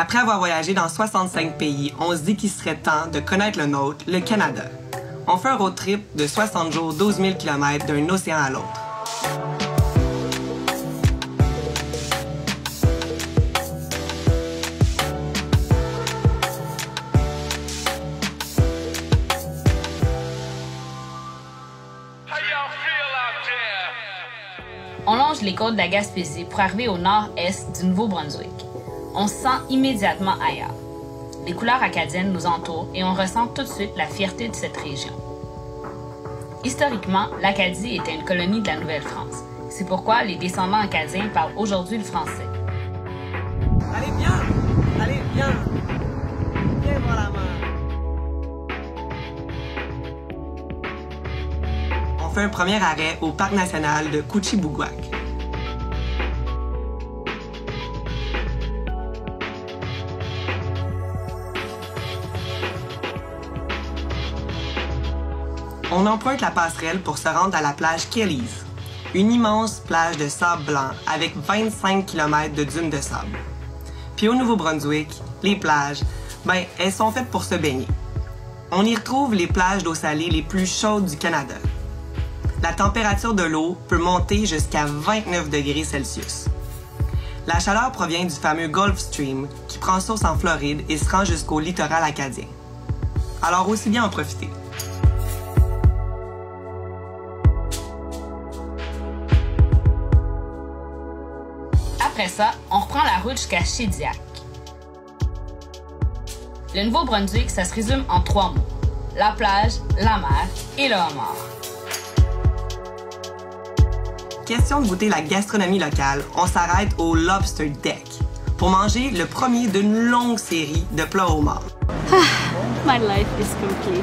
Après avoir voyagé dans 65 pays, on se dit qu'il serait temps de connaître le nôtre, le Canada. On fait un road trip de 60 jours, 12 000 km d'un océan à l'autre. On longe les côtes de la Gaspésie pour arriver au nord-est du Nouveau-Brunswick. On se sent immédiatement ailleurs. Les couleurs acadiennes nous entourent et on ressent tout de suite la fierté de cette région. Historiquement, l'Acadie était une colonie de la Nouvelle-France. C'est pourquoi les descendants acadiens parlent aujourd'hui le français. Allez, viens! Allez, viens! La! On fait un premier arrêt au Parc national de Couchibougouac. On emprunte la passerelle pour se rendre à la plage Kelly's, une immense plage de sable blanc avec 25 km de dunes de sable. Puis au Nouveau-Brunswick, les plages, ben, elles sont faites pour se baigner. On y retrouve les plages d'eau salée les plus chaudes du Canada. La température de l'eau peut monter jusqu'à 29 degrés Celsius. La chaleur provient du fameux Gulf Stream qui prend source en Floride et se rend jusqu'au littoral acadien. Alors aussi bien en profiter. Après ça, on reprend la route jusqu'à Chidiac. Le Nouveau-Brunswick, ça se résume en trois mots. La plage, la mer et le homard. Question de goûter la gastronomie locale, on s'arrête au Lobster Deck pour manger le premier d'une longue série de plats au homard. My life is complete.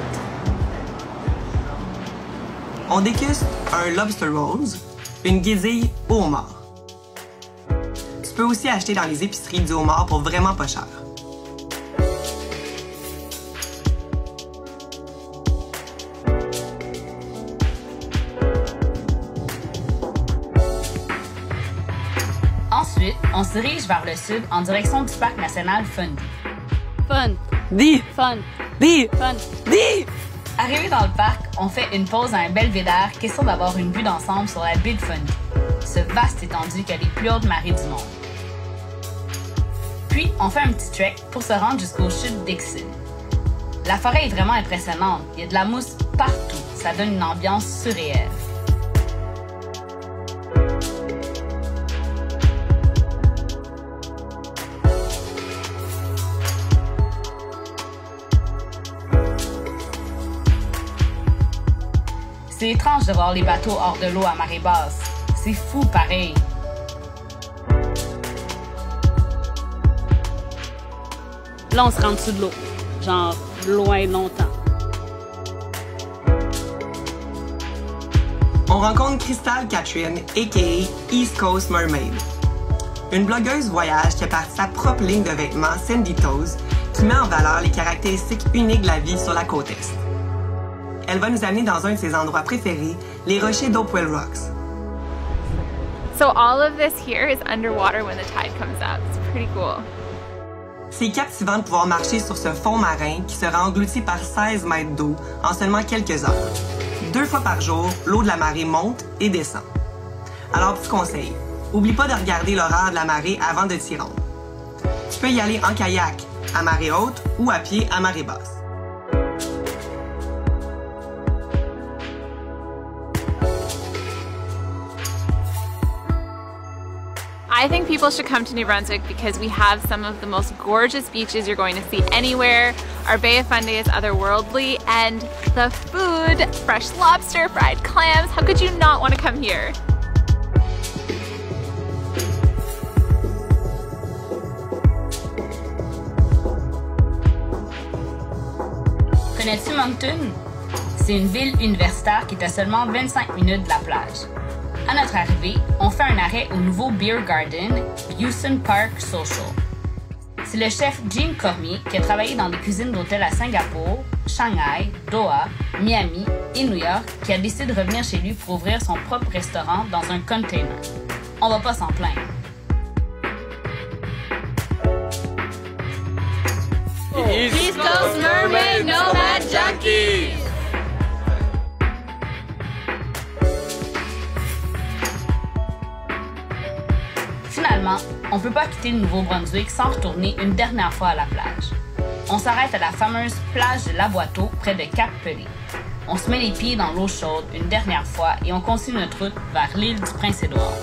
On déguste un lobster rose, une guédille au homard. Peux aussi acheter dans les épiceries du homard pour vraiment pas cher. Ensuite, on se dirige vers le sud en direction du parc national Fundy. Fun. Dis! Fun. Dis! Fun. Dis! Arrivé dans le parc, on fait une pause à un belvédère, question d'avoir une vue d'ensemble sur la baie de Fundy, ce vaste étendue qui a les plus hautes marées du monde. Puis, on fait un petit trek pour se rendre jusqu'aux chutes d'Exil. La forêt est vraiment impressionnante. Il y a de la mousse partout. Ça donne une ambiance surréelle. C'est étrange de voir les bateaux hors de l'eau à marée basse. C'est fou pareil. Là, on se rend en dessous de l'eau. Genre, loin longtemps. On rencontre Crystal Catherine, a.k.a. East Coast Mermaid. Une blogueuse voyage qui a parti sa propre ligne de vêtements Sandy Toes qui met en valeur les caractéristiques uniques de la vie sur la côte Est. Elle va nous amener dans un de ses endroits préférés, les rochers d'Opewell Rocks. So all of this here is underwater when the tide comes up. It's pretty cool. C'est captivant de pouvoir marcher sur ce fond marin qui sera englouti par 16 mètres d'eau en seulement quelques heures. Deux fois par jour, l'eau de la marée monte et descend. Alors, petit conseil, oublie pas de regarder l'horaire de la marée avant de t'y rendre. Tu peux y aller en kayak à marée haute ou à pied à marée basse. I think people should come to New Brunswick because we have some of the most gorgeous beaches you're going to see anywhere. Our Bay of Fundy is otherworldly, and the food fresh lobster, fried clams. How could you not want to come here? Connais-tu Moncton? C'est une ville universitaire qui est à seulement 25 minutes de la plage. À notre arrivée, on fait un arrêt au nouveau Beer Garden, Houston Park Social. C'est le chef Jim Cormier qui a travaillé dans des cuisines d'hôtels à Singapour, Shanghai, Doha, Miami et New York qui a décidé de revenir chez lui pour ouvrir son propre restaurant dans un container. On va pas s'en plaindre. Mermaid Nomad on peut pas quitter le Nouveau-Brunswick sans retourner une dernière fois à la plage. On s'arrête à la fameuse plage de La Boiteau près de Cap Pelé. On se met les pieds dans l'eau chaude une dernière fois et on continue notre route vers l'île du Prince-Édouard.